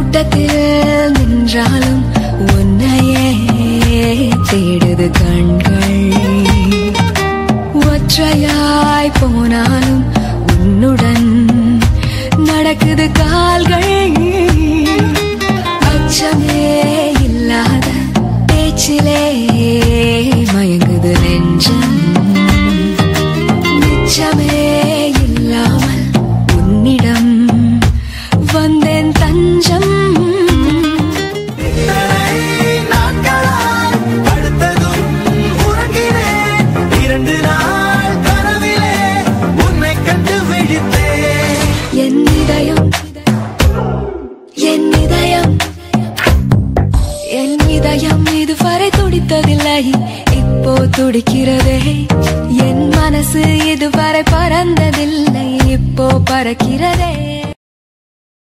கூட்டத்தில் நின்றாலும் உன்னையே தேடுது கண்கள். ஒற்றையாய் போனாலும் உன்னுடன் நடக்குது கால்கள். அச்சமே இல்லாத பேச்சிலே பஞ்சம். இதுவரை துடித்ததில்லை இப்போ துடிக்கிறதே. என் மனசு இதுவரை பறந்ததில்லை இப்போ பறக்கிறதே.